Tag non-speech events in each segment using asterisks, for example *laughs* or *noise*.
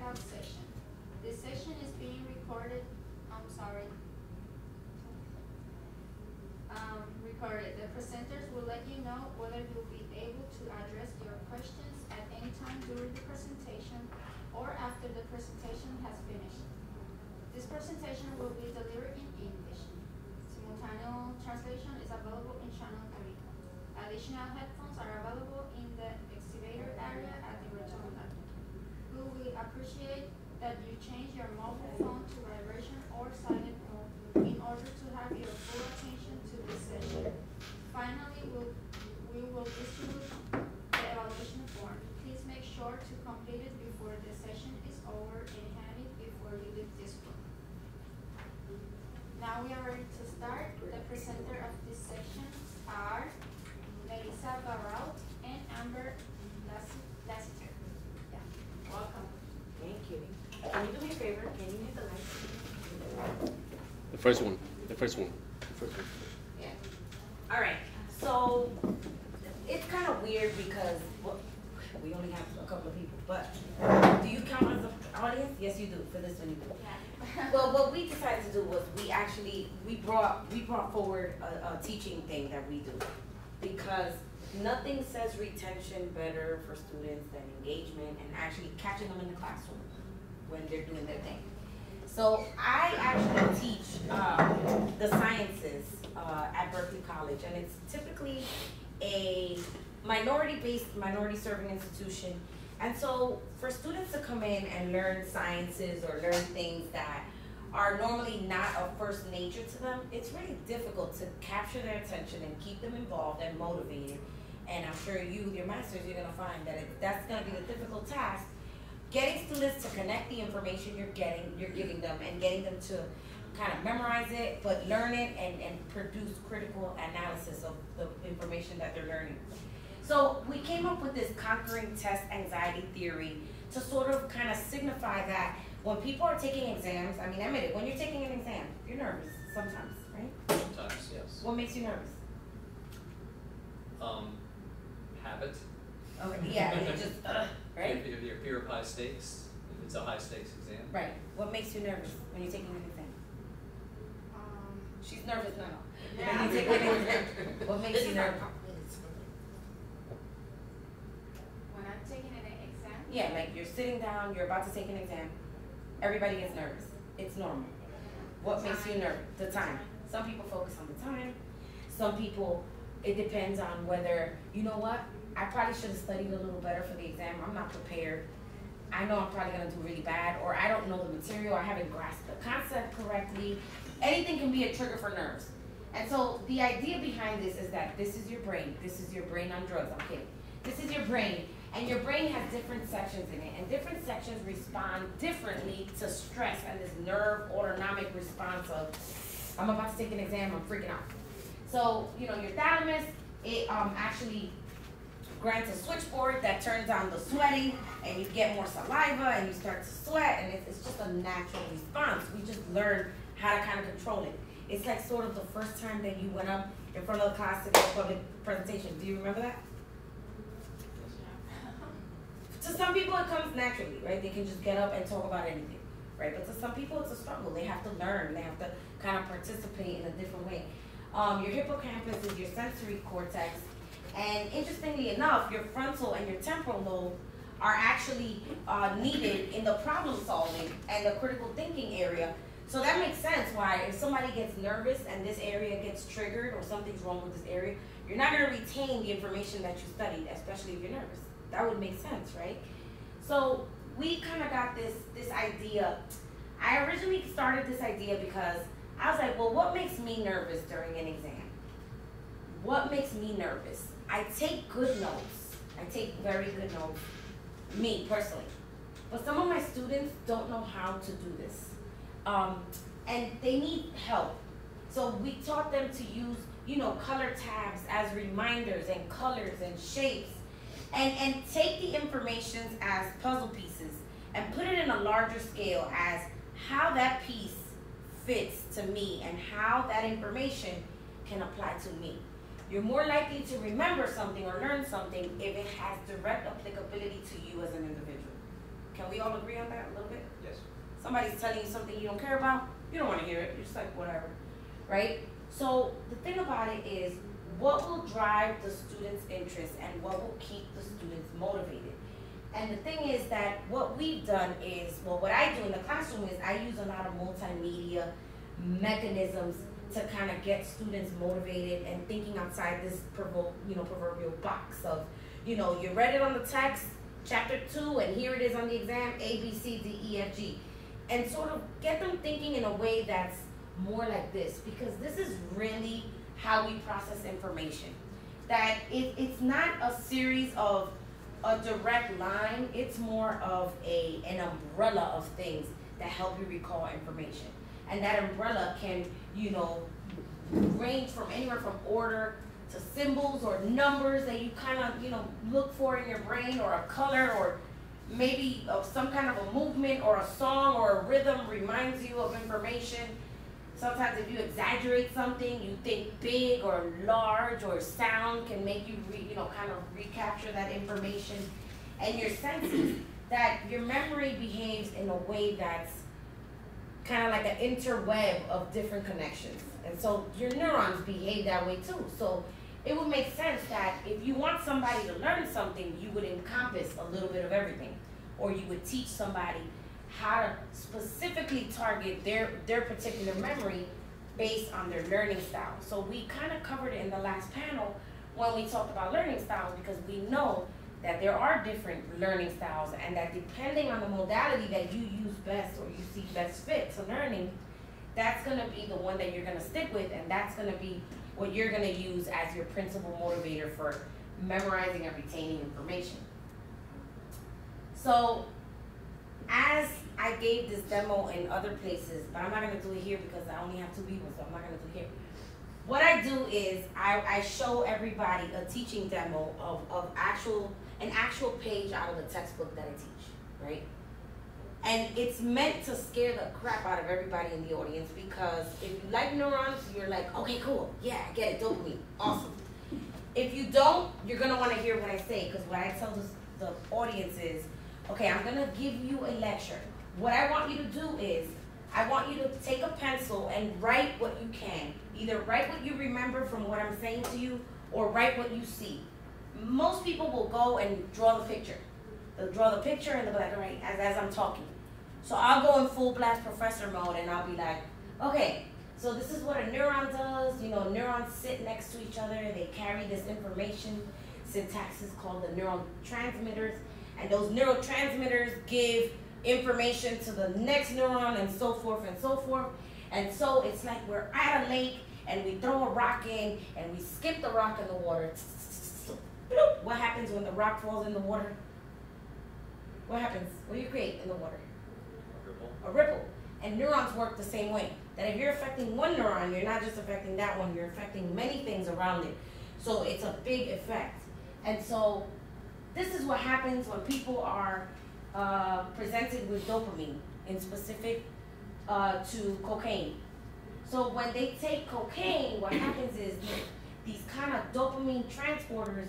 breakout session. This session is being recorded, I'm sorry. Um, recorded. The presenters will let you know whether you'll be able to address your questions at any time during the presentation or after the presentation has finished. This presentation will be delivered in English. Simultaneous translation is available in channel three. Additional headphones are available in the excavator area at the rotunda. We will appreciate that you change your mobile phone to vibration or silent mode in order to have your full attention to this session. Finally, we'll, we will distribute the evaluation form. Please make sure to complete it before the session is over and hand it before you leave this room. Now we are ready to start. The presenter of this section are Melissa Baralt and Amber Lass- Lassiter. Yeah, welcome. Thank you. Can you do me a favor? Can you hit the light? The first one. The first one. The first one. Yeah. All right. So it's kind of weird because well, we only have a couple of people, but do you count as an audience? Yes, you do. For this one, you do. Yeah. Well, what we decided to do was we actually we brought we brought forward a, a teaching thing that we do because nothing says retention better for students than engagement and actually catching them in the classroom when they're doing their thing. So I actually teach um, the sciences uh, at Berkeley College, and it's typically a minority-based, minority-serving institution. And so for students to come in and learn sciences or learn things that are normally not of first nature to them, it's really difficult to capture their attention and keep them involved and motivated. And I'm sure you, your masters, you're gonna find that it, that's gonna be a difficult task getting students to connect the information you're getting, you're giving them, and getting them to kind of memorize it, but learn it and, and produce critical analysis of the information that they're learning. So we came up with this conquering test anxiety theory to sort of kind of signify that when people are taking exams, I mean, I admit it, when you're taking an exam, you're nervous sometimes, right? Sometimes, yes. What makes you nervous? Um, habit. Okay, yeah, it just, *laughs* uh, right? If, if you're fear of high stakes, if it's a high stakes exam. Right. What makes you nervous when you're taking an exam? Um, She's nervous now. Yeah. When you take *laughs* an exam, what makes you nervous? when I'm taking an exam, Yeah, like you're sitting down, you're about to take an exam. Everybody gets nervous. It's normal. What makes you nervous? The time. Some people focus on the time. Some people, it depends on whether, you know what? I probably should have studied a little better for the exam. I'm not prepared. I know I'm probably gonna do really bad, or I don't know the material, I haven't grasped the concept correctly. Anything can be a trigger for nerves. And so the idea behind this is that this is your brain. This is your brain on drugs. I'm kidding. This is your brain, and your brain has different sections in it, and different sections respond differently to stress and this nerve autonomic response of, I'm about to take an exam, I'm freaking out. So, you know, your thalamus, it um, actually grants a switchboard that turns on the sweating, and you get more saliva, and you start to sweat, and it's, it's just a natural response. We just learn how to kind of control it. It's like sort of the first time that you went up in front of the class to give a public presentation. Do you remember that? *laughs* to some people it comes naturally, right? They can just get up and talk about anything, right? But to some people it's a struggle. They have to learn. They have to kind of participate in a different way. Um, your hippocampus is your sensory cortex, and interestingly enough, your frontal and your temporal lobe are actually uh, needed in the problem solving and the critical thinking area. So that makes sense why if somebody gets nervous and this area gets triggered or something's wrong with this area, you're not going to retain the information that you studied, especially if you're nervous. That would make sense, right? So we kind of got this this idea. I originally started this idea because I was like, well, what makes me nervous during an exam? What makes me nervous? I take good notes. I take very good notes, me personally. But some of my students don't know how to do this. Um, and they need help. So we taught them to use, you know, color tabs as reminders and colors and shapes and, and take the information as puzzle pieces and put it in a larger scale as how that piece fits to me and how that information can apply to me. You're more likely to remember something or learn something if it has direct applicability to you as an individual. Can we all agree on that a little bit? Yes. Somebody's telling you something you don't care about, you don't wanna hear it, you're just like, whatever, right? So the thing about it is, what will drive the students' interest and what will keep the students motivated? And the thing is that what we've done is, well, what I do in the classroom is I use a lot of multimedia mechanisms to kind of get students motivated and thinking outside this provo- you know, proverbial box of, you know, you read it on the text, chapter two, and here it is on the exam, A, B, C, D, E, F, G. And sort of get them thinking in a way that's more like this, because this is really how we process information. That it, it's not a series of a direct line, it's more of a an umbrella of things that help you recall information. And that umbrella can, you know, range from anywhere from order to symbols or numbers that you kind of, you know, look for in your brain or a color or maybe some kind of a movement or a song or a rhythm reminds you of information. Sometimes if you exaggerate something, you think big or large or sound can make you, re, you know, kind of recapture that information. And your senses, that your memory behaves in a way that's kind of like an interweb of different connections. And so your neurons behave that way too. So it would make sense that if you want somebody to learn something, you would encompass a little bit of everything. Or you would teach somebody how to specifically target their, their particular memory based on their learning style. So we kind of covered it in the last panel when we talked about learning styles because we know that there are different learning styles and that depending on the modality that you use best or you see best fit to learning, that's gonna be the one that you're gonna stick with and that's gonna be what you're gonna use as your principal motivator for memorizing and retaining information. So as I gave this demo in other places, but I'm not gonna do it here because I only have two people, so I'm not gonna do it here. What I do is I, I show everybody a teaching demo of, of actual, an actual page out of the textbook that I teach, right? And it's meant to scare the crap out of everybody in the audience because if you like neurons, you're like, okay, cool, yeah, I get it, dopamine, awesome. If you don't, you're gonna wanna hear what I say because what I tell the, the audience is, okay, I'm gonna give you a lecture. What I want you to do is, I want you to take a pencil and write what you can. Either write what you remember from what I'm saying to you, or write what you see. Most people will go and draw the picture. They'll draw the picture and they'll be like, all right, as, as I'm talking. So I'll go in full blast professor mode and I'll be like, okay, so this is what a neuron does. You know, neurons sit next to each other. They carry this information. Syntax is called the neurotransmitters. And those neurotransmitters give information to the next neuron and so forth and so forth. And so it's like we're at a lake and we throw a rock in and we skip the rock in the water. What happens when the rock falls in the water? What happens? What do you create in the water? A Ripple. A ripple. And neurons work the same way. That if you're affecting one neuron, you're not just affecting that one, you're affecting many things around it. So it's a big effect. And so this is what happens when people are uh, presented with dopamine, in specific uh, to cocaine. So when they take cocaine, what happens is these kind of dopamine transporters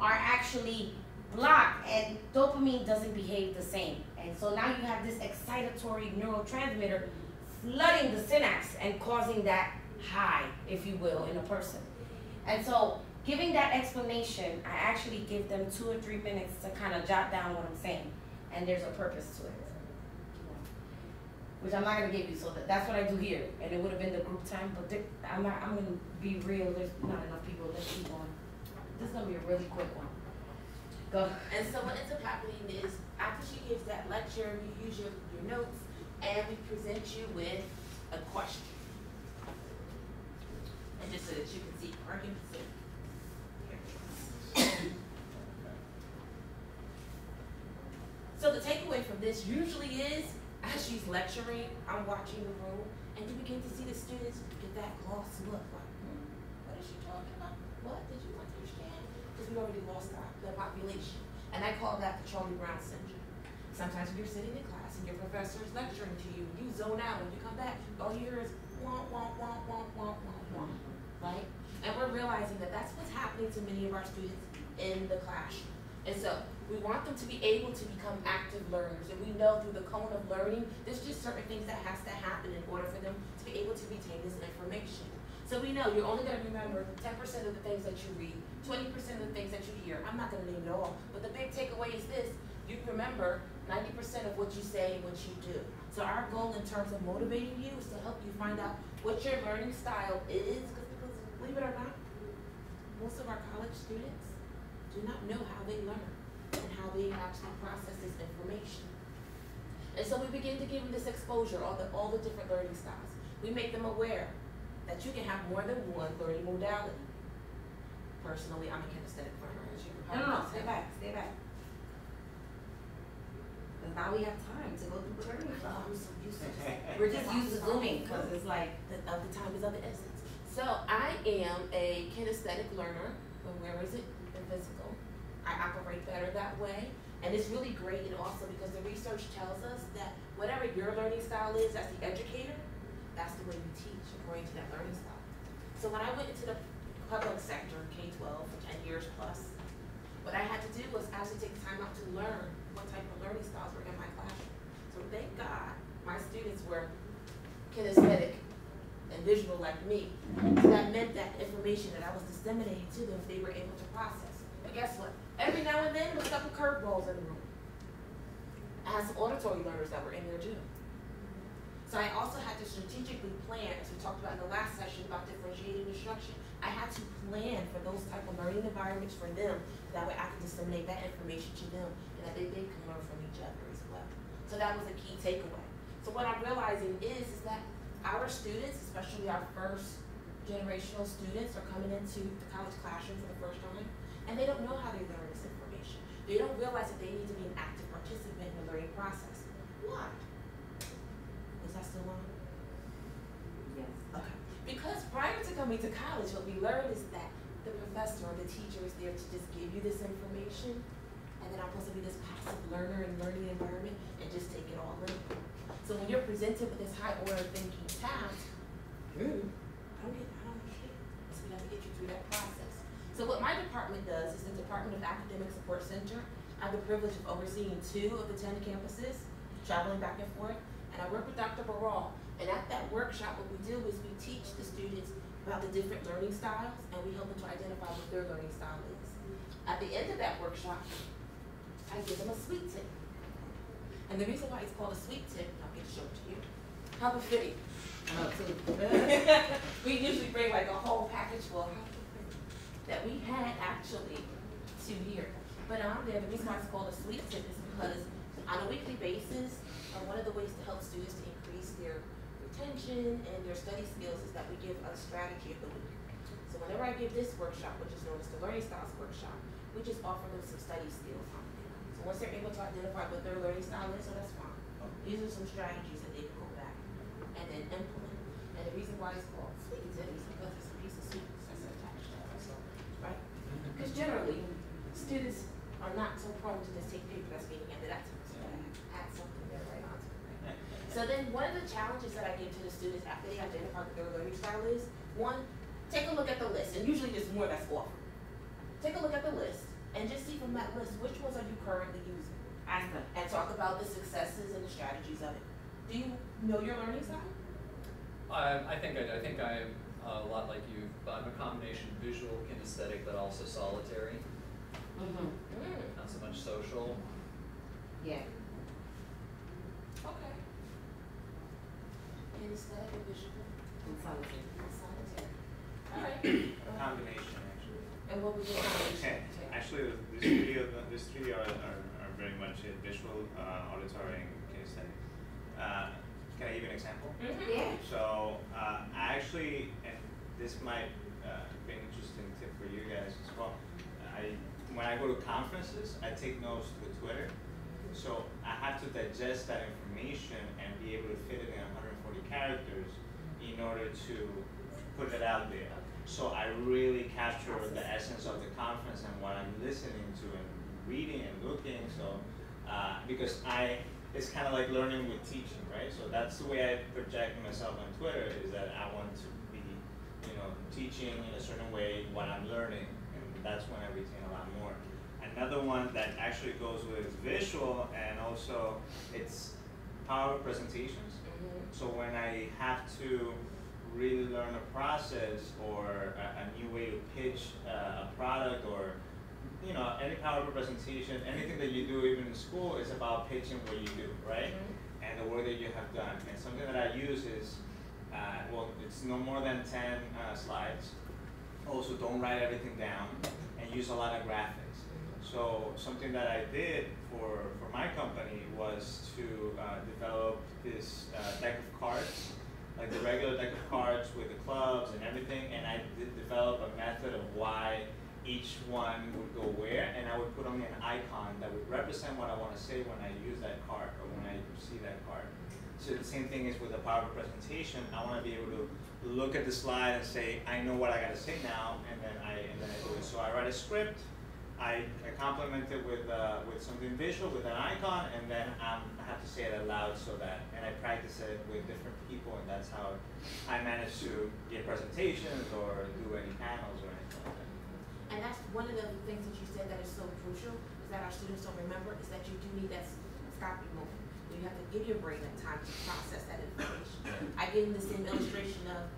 are actually blocked and dopamine doesn't behave the same. And so now you have this excitatory neurotransmitter flooding the synapse and causing that high, if you will, in a person. And so giving that explanation, I actually give them two or three minutes to kind of jot down what I'm saying. And there's a purpose to it. Which I'm not gonna give you, so that, that's what I do here. And it would have been the group time, but I'm not, I'm gonna be real, there's not enough people, let's keep going. This is gonna be a really quick one. Go. And so what ends up happening is after she gives that lecture, you use your, your notes and we present you with a question. And just so that you can see arguments here. So the takeaway from this usually is, as she's lecturing, I'm watching the room, and you begin to see the students get that gloss look, like, hmm, what is she talking about? What, did you understand? Because we already lost our, the population. And I call that the Charlie Brown syndrome. Sometimes when you're sitting in class and your professor is lecturing to you, you zone out, when you come back, all you hear is wah, wah, wah, wah, wah, wah, wah, right? And we're realizing that that's what's happening to many of our students in the classroom. And so we want them to be able to become active learners. And we know through the cone of learning, there's just certain things that has to happen in order for them to be able to retain this information. So we know you're only gonna remember ten percent of the things that you read, twenty percent of the things that you hear. I'm not gonna name it all, but the big takeaway is this, you remember ninety percent of what you say and what you do. So our goal in terms of motivating you is to help you find out what your learning style is, because believe it or not, most of our college students do not know how they learn and how they actually process this information. And so we begin to give them this exposure, all the, all the different learning styles. We make them aware that you can have more than one learning modality. Personally, I'm a kinesthetic learner, as you No, no, no, stay back, stay back. Cause now we have time to go through the learning Oh, stuff. I'm so used to. We're just used to *laughs* zooming, cause it's like, the, of the time is of the essence. So I am a kinesthetic learner, but where is it? In physical. I operate better that way. And it's really great and also because the research tells us that whatever your learning style is as the educator, that's the way we teach according to that learning style. So when I went into the public sector, K twelve for ten years plus, what I had to do was actually take time out to learn what type of learning styles were in my classroom. So thank God my students were kinesthetic and visual like me. So that meant that information that I was disseminating to them, they were able to process. But guess what? Every now and then, there was a couple curveballs in the room. I had some auditory learners that were in there too. So I also had to strategically plan, as we talked about in the last session about differentiating instruction. I had to plan for those type of learning environments for them, so that way I could disseminate that information to them, and that they, they can learn from each other as well. So that was a key takeaway. So what I'm realizing is, is that our students, especially our first generational students, are coming into the college classroom for the first time, and they don't know how they learn this information. They don't realize that they need to be an active participant in the learning process. Why? Still on? yes. Okay. Because prior to coming to college, what we learned is that the professor or the teacher is there to just give you this information, and then I'm supposed to be this passive learner in learning environment and just take it all in. So when you're presented with this high order thinking task, ooh, I don't get, I don't understand. So we have to get you through that process. So what my department does is the Department of Academic Support Center. I have the privilege of overseeing two of the ten campuses, traveling back and forth, and I work with Dr. Baralt. And at that workshop, what we do is we teach the students about the different learning styles, and we help them to identify what their learning style is. At the end of that workshop, I give them a sweet tip. And the reason why it's called a sweet tip, I'll get to show it to you. How befitting. I *laughs* know we usually bring like a whole package full that we had actually two here. But on there, the reason why it's called a sweet tip is because on a weekly basis, uh, one of the ways to help students to increase their retention and their study skills is that we give a strategy of the week. So whenever I give this workshop, which is known as the Learning Styles Workshop, we just offer them some study skills on. So once they're able to identify what their learning style is, so that's fine. These are some strategies that they can go back and then implement. And the reason why it's called sweet is because it's a piece of sweetness that's attached to it also, right? Because generally, students are not so prone to just take paper that's being handed out to them, so I add something there right onto it, right? So then one of the challenges that I give to the students after they identify what their learning style is, one, take a look at the list, and usually there's more that's offered. Take a look at the list and just see from that list, which ones are you currently using? Ask them. And talk about the successes and the strategies of it. Do you know your learning style? I, I think I, I think I'm a lot like you, but I'm a combination visual, kinesthetic, but also solitary. Mm-hmm. Mm, Not so much social. Yeah. okay. Kinesthetic and visual And solitude. and solitary. Alright. A combination, actually. And what was your combination? Actually, this video, these three are, are, are very much a visual, uh, auditory, and kinesthetic. Uh, can I give an example? Mhm. Yeah. So, uh, I actually, and this might, uh, be an interesting tip for you guys as well. I, when I go to conferences, I take notes with Twitter. So I have to digest that information and be able to fit it in hundred and forty characters in order to put it out there. So I really capture the essence of the conference and what I'm listening to and reading and looking, so, uh, because I, it's kind of like learning with teaching, right? So that's the way I project myself on Twitter, is that I want to be, you know, teaching in a certain way what I'm learning, and that's when I retain a lot more. Another one that actually goes with visual and also it's power presentations. Mhm. So when I have to really learn a process or a, a new way to pitch uh, a product or you know any PowerPoint presentation, anything that you do even in school is about pitching what you do, right? Mhm. And the work that you have done. And something that I use is uh, well, it's no more than ten uh, slides. Also, don't write everything down and use a lot of graphics. So something that I did for, for my company was to uh, develop this uh, deck of cards, like the regular deck of cards with the clubs and everything, and I did develop a method of why each one would go where, and I would put on an icon that would represent what I want to say when I use that card or when I see that card. So the same thing is with a PowerPoint presentation. I want to be able to look at the slide and say, I know what I got to say now, and then I and then I do it. So I write a script. I, I complement it with uh, with something visual, with an icon, and then I have to say it aloud so that, and I practice it with different people, and that's how I manage to get presentations or do any panels or anything like that. And that's one of the things that you said that is so crucial, is that our students don't remember, is that you do need that stopping moment. You have to give your brain that time to process that information. I give them the same illustration of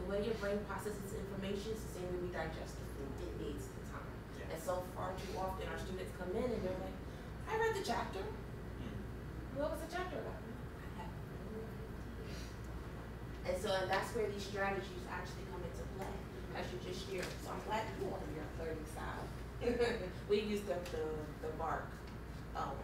the way your brain processes information is the same way we digest the food. It needs. And so far too often, our students come in and they're like, I read the chapter. What was the chapter about? I have no idea. And so and that's where these strategies actually come into play, as you just shared. So I'm glad you want your learning style. we use the, the, the VARK um,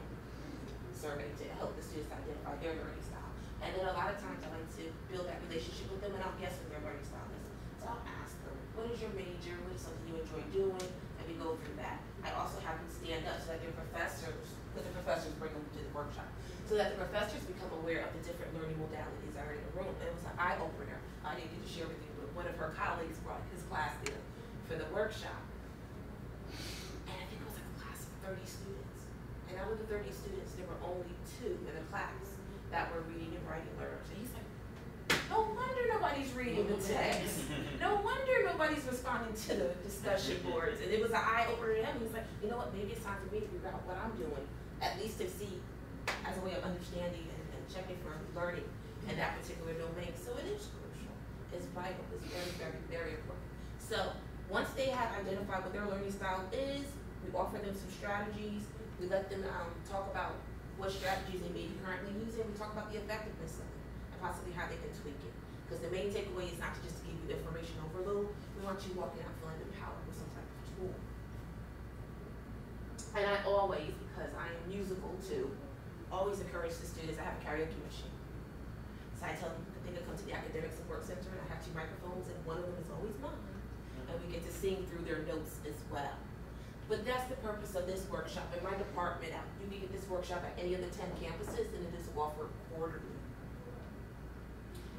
survey to help the students identify their learning style. And then a lot of times I like to build that relationship with them and I'll guess what their learning style is. So I'll ask them, what is your major? What is something you enjoy doing? And we go through that. I also have them stand up so that their professors, because the professors bring them to the workshop, so that the professors become aware of the different learning modalities that are in the room. It was an eye opener. I didn't get to share with you, but one of her colleagues brought his class in for the workshop. And I think it was a class of thirty students. And out of the thirty students, there were only two in the class that were reading and writing learners. And he's like, no wonder nobody's reading the text. No wonder nobody's responding to the discussion boards. And it was an eye opener to him. He's like, you know what, maybe it's time for me to figure out what I'm doing, at least to see as a way of understanding and, and checking for learning in that particular domain. So it is crucial. It's vital. It's very, very, very important. So once they have identified what their learning style is, we offer them some strategies. We let them um, talk about what strategies they may be currently using. We talk about the effectiveness of it and possibly how they can tweak it. Because the main takeaway is not to just to give you information overload. We want you walking out feeling empowered with some type of tool. And I always, because I am musical too, always encourage the students. I have a karaoke machine. So I tell them that they can come to the Academic Support Center and I have two microphones and one of them is always mine. Mm-hmm. And we get to sing through their notes as well. But that's the purpose of this workshop. In my department, you can get this workshop at any of the ten campuses and it is offered quarterly.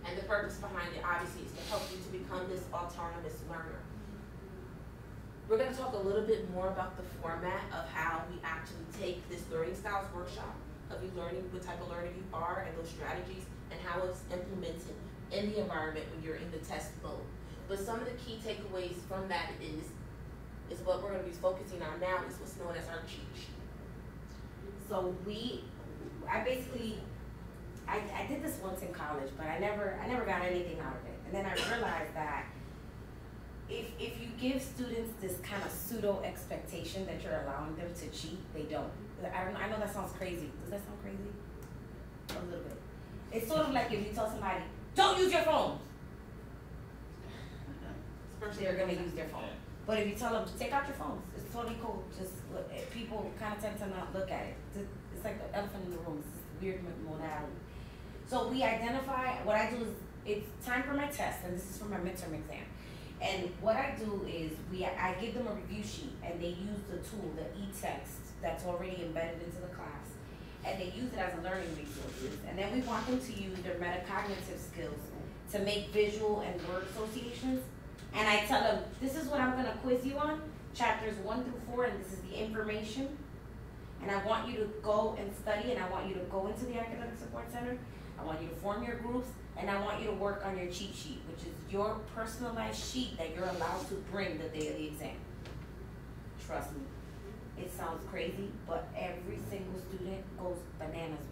And the purpose behind it obviously is to help you to become this autonomous learner. We're gonna talk a little bit more about the format of how we actually take this learning styles workshop of you learning what type of learner you are and those strategies and how it's implemented in the environment when you're in the test mode. But some of the key takeaways from that is is what we're gonna be focusing on now is what's known as our cheat sheet. So we, I basically, I, I did this once in college, but I never, I never got anything out of it. And then I realized that if, if you give students this kind of pseudo expectation that you're allowing them to cheat, they don't. I don't, I know that sounds crazy. Does that sound crazy? A little bit. It's sort of like if you tell somebody, don't use your phone, they're gonna use their phone. But if you tell them, to take out your phones, it's totally cool. Just look, eh, people kind of tend to not look at it. It's- It's like the elephant in the room. It's this weird modality. So we identify. What I do is it's time for my test, and this is for my midterm exam. And what I do is we I give them a review sheet, and they use the tool, the e-text that's already embedded into the class, and they use it as a learning resource. And then we want them to use their metacognitive skills to make visual and word associations and I tell them, this is what I'm gonna quiz you on, chapters one through four, and this is the information. And I want you to go and study, and I want you to go into the academic support center. I want you to form your groups, and I want you to work on your cheat sheet, which is your personalized sheet that you're allowed to bring the day of the exam. Trust me, it sounds crazy, but every single student goes bananas